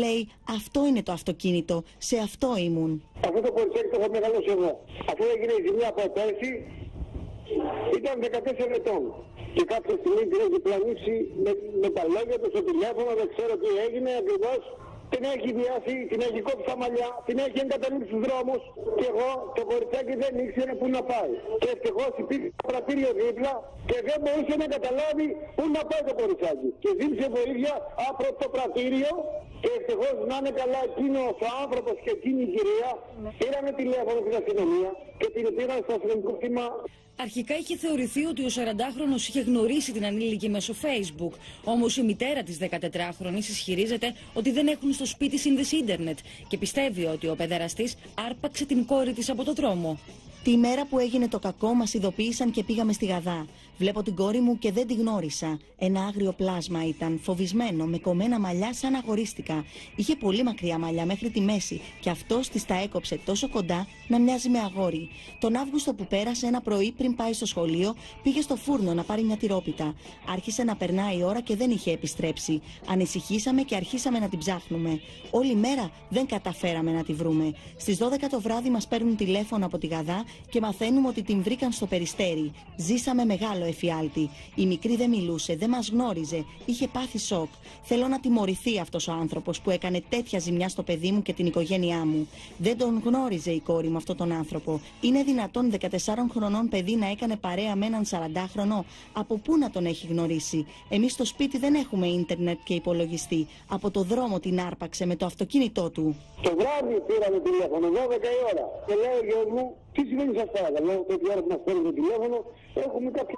Λέει αυτό είναι το αυτοκίνητο, σε αυτό ήμουν. Αυτό το κοριτσάκι το έχω μεγαλώσει εγώ. Αφού έγινε η ζημιά από πέρσι, ήταν 14 ετών. Και κάποια στιγμή την έχει πλανήσει με, με τα λόγια του στο τηλέφωνο, δεν ξέρω τι έγινε ακριβώς. Την έχει βιάσει, την έχει κόψει τα μαλλιά, την έχει εγκαταλείψει στους δρόμους και εγώ το κοριτσάκι δεν ήξερε πού να πάει. Και ευτυχώς υπήρχε ένα πρατήριο δίπλα και δεν μπορούσε να καταλάβει πού να πάει το κοριτσάκι. Και ζήτησε βοήθεια από το πρατήριο και ευτυχώς να είναι καλά εκείνο ο άνθρωπος και εκείνη η κυρία πήρανε τηλέφωνο στην αστυνομία και την πήραν στο αστυνομικό κτήμα Αρχικά είχε θεωρηθεί ότι ο 40χρονο είχε γνωρίσει την ανήλικη μέσω Facebook. Όμως η μητέρα της 14χρονη ισχυρίζεται ότι δεν έχουν στο σπίτι σύνδεση ίντερνετ και πιστεύει ότι ο παιδεραστής άρπαξε την κόρη της από το δρόμο. Τη μέρα που έγινε το κακό, μας ειδοποίησαν και πήγαμε στη Γαδά. Βλέπω την κόρη μου και δεν τη γνώρισα. Ένα άγριο πλάσμα ήταν, φοβισμένο, με κομμένα μαλλιά σαν αγορίστηκα. Είχε πολύ μακριά μαλλιά μέχρι τη μέση και αυτός της τα έκοψε τόσο κοντά να μοιάζει με αγόρι. Τον Αύγουστο που πέρασε ένα πρωί πριν πάει στο σχολείο, πήγε στο φούρνο να πάρει μια τυρόπιτα. Άρχισε να περνάει η ώρα και δεν είχε επιστρέψει. Ανησυχήσαμε και αρχίσαμε να την ψάχνουμε. Όλη μέρα δεν καταφέραμε να τη βρούμε. Στις 12 το βράδυ μας παίρνουν τηλέφωνο από τη Γαδά και μαθαίνουμε ότι την βρήκαν στο περιστέρι. Ζήσαμε μεγάλο εφιάλτη. Η μικρή δεν μιλούσε, δεν μας γνώριζε, είχε πάθει σοκ. Θέλω να τιμωρηθεί αυτός ο άνθρωπος που έκανε τέτοια ζημιά στο παιδί μου και την οικογένειά μου. Δεν τον γνώριζε η κόρη μου αυτόν τον άνθρωπο. Είναι δυνατόν 14 χρονών παιδί να έκανε παρέα με έναν 40χρονο. Από πού να τον έχει γνωρίσει; Εμείς στο σπίτι δεν έχουμε ίντερνετ και υπολογιστή. Από το δρόμο την άρπαξε με το αυτοκίνητό του. Το βράδυ πήραμε τηλέφωνο, 12 η ώρα. Και λέω γιος μου, τι σημαίνει σα παρακαλώ, τέτοια ώρα που μας παίρνει το τηλέφωνο, έχουμε κάποια.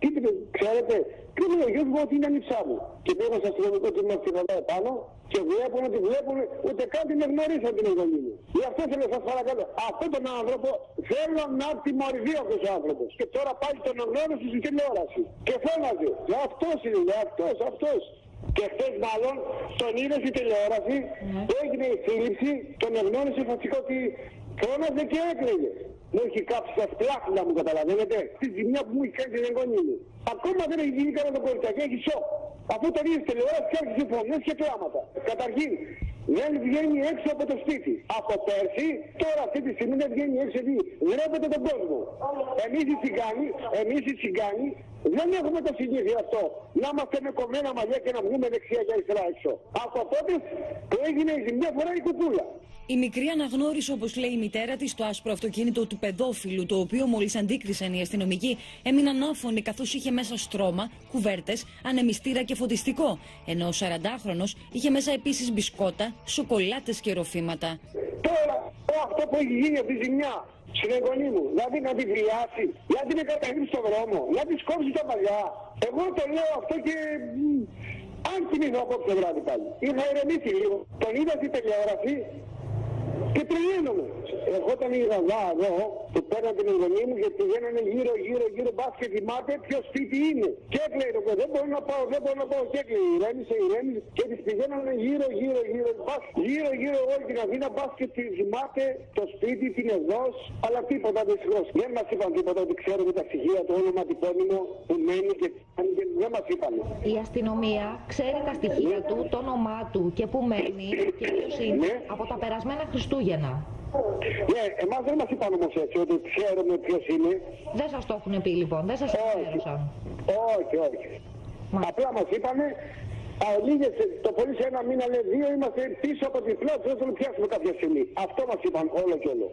Τι είπε, ξέρετε, και λέει ο γιος μου ότι είναι ανιψά μου. Και πήγα στο αστυνομικό και μας εδώ επάνω και βλέπουν ότι βλέπουν ούτε καν την εγνωρίσαν την εγγονή μου. Γι' αυτό θέλω σας παρακαλώ, αυτόν τον άνθρωπο θέλω να τιμωρηθεί αυτός ο άνθρωπος. Και τώρα πάλι τον εγνώρισε στην τηλεόραση. Και φώναζε, αυτός είναι, αυτός, αυτός. Και χθες μάλλον τον είδε στην τηλεόραση, ναι. έγινε η σύλληψη, τον εγνώρισε φασικό ότι φώναζε και έκλαιγε. Μου έχει κάψει τα σπλάχνα μου, καταλαβαίνετε, στη ζημιά που μου έχει κάνει την εγγονή μου. Ακόμα δεν έχει γίνει κανένα το κοριτσάκι, έχει σοκ. Αφού τον είδε τηλεόραση και άρχισε φωνές και κλάματα. Καταρχήν, δεν βγαίνει έξω από το σπίτι. Από πέρσι, τώρα αυτή τη στιγμή δεν βγαίνει έξω γιατί βλέπετε τον κόσμο. Εμείς οι τσιγκάνοι, εμείς οι τσιγκάνοι δεν έχουμε το συνήθεια αυτό. Να είμαστε με κομμένα μαλλιά και να βγούμε δεξιά και αριστερά έξω. Από τότε που έγινε η ζημιά φορά η κουκούλα. Η μικρή αναγνώρισε, όπως λέει η μητέρα της, το άσπρο αυτοκίνητο του παιδόφιλου, το οποίο μόλις αντίκρισαν οι αστυνομικοί, έμειναν άφωνοι καθώς είχε μέσα στρώμα, κουβέρτες, ανεμιστήρα και φωτιστικό. Ενώ ο 40χρονο είχε μέσα επίσης μπισκότα, σοκολάτες και ροφήματα. Τώρα αυτό που έχει γίνει από τη ζημιά στην εγγονή μου, δηλαδή να τη βιάσει, να την εγκαταλείψει στον δρόμο, να τη κόψει τα παλιά. Εγώ το λέω αυτό και αν κοιμηθώ απόψε βράδυ πάλι. Είχα ηρεμήσει λίγο. Τον είδα στην τηλεόραση και τρελαίνομαι. Εγώ όταν είδα εδώ που πέραν την εγγονή μου γιατί πηγαίνανε γύρω γύρω γύρω μπας και θυμάται ποιος σπίτι είναι. Και έκλαιε το παιδί, δεν μπορώ να πάω, δεν μπορώ να πάω και έκλαιε. Ηρέμησε, ηρέμησε και τις πηγαίνανε γύρω γύρω γύρω μπας, γύρω γύρω όλη την Αθήνα μπας και τη θυμάται το σπίτι, την εδώ, αλλά τίποτα δυστυχώς. Δεν μας είπαν τίποτα ότι ξέρουμε τα στοιχεία, το όνομα τυπώνυμο που μένει και δεν μας είπαν. Η αστυνομία ξέρει τα στοιχεία του, το όνομά του και που μένει και ποιος είναι ναι. από τα περασμένα Χριστούγεννα. Ναι, εμάς δεν μας είπαν όμως έτσι, ότι ξέρουμε ποιος είναι. Δεν σας το έχουν πει λοιπόν, δεν σας ενημέρωσαν. Όχι, όχι. Μα. Απλά μας είπανε, λίγες, το πολύ σε ένα μήνα λέει δύο είμαστε πίσω από την πλάτη, δεν θα πιάσουμε κάποια στιγμή. Αυτό μας είπαν όλο και όλο.